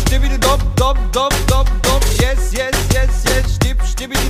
Stibbidi dop, dop, dop, dop, dop. Yes, yes, yes, yes. Stipp, stibbidi